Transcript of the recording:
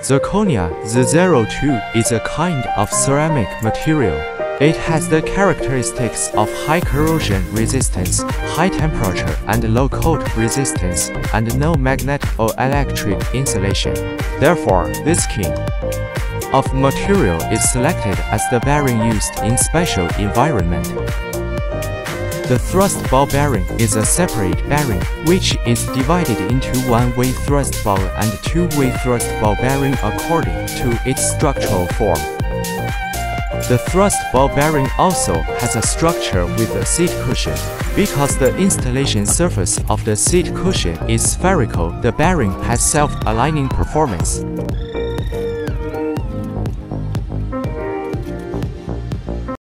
Zirconia Z02 is a kind of ceramic material. It has the characteristics of high corrosion resistance, high temperature and low cold resistance, and no magnetic or electric insulation. Therefore, this kind of material is selected as the bearing used in special environment. The thrust ball bearing is a separate bearing, which is divided into one-way thrust ball and two-way thrust ball bearing according to its structural form. The thrust ball bearing also has a structure with a seat cushion. Because the installation surface of the seat cushion is spherical, the bearing has self-aligning performance.